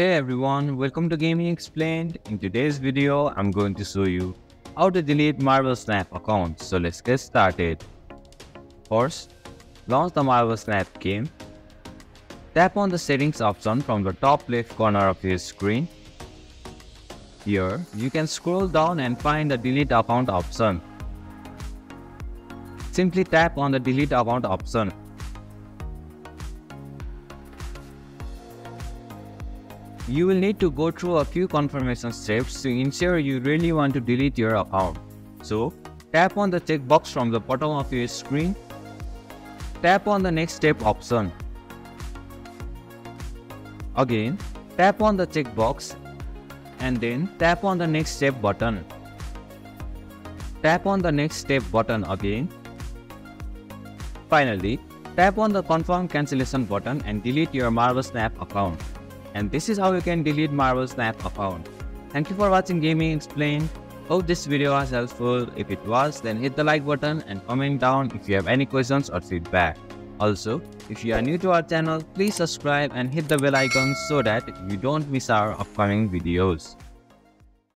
Hey everyone, welcome to Gaming Explained. In today's video, I'm going to show you how to delete Marvel Snap account. So let's get started. First, launch the Marvel Snap game. Tap on the settings option from the top left corner of your screen. Here, you can scroll down and find the delete account option. Simply tap on the delete account option. You will need to go through a few confirmation steps to ensure you really want to delete your account. So, tap on the checkbox from the bottom of your screen. Tap on the next step option. Again, tap on the checkbox and then tap on the next step button. Tap on the next step button again. Finally, tap on the confirm cancellation button and delete your Marvel Snap account. And this is how you can delete Marvel Snap account. Thank you for watching Gaming Explained. Hope this video was helpful. If it was, then hit the like button and comment down if you have any questions or feedback. Also, if you are new to our channel, please subscribe and hit the bell icon so that you don't miss our upcoming videos.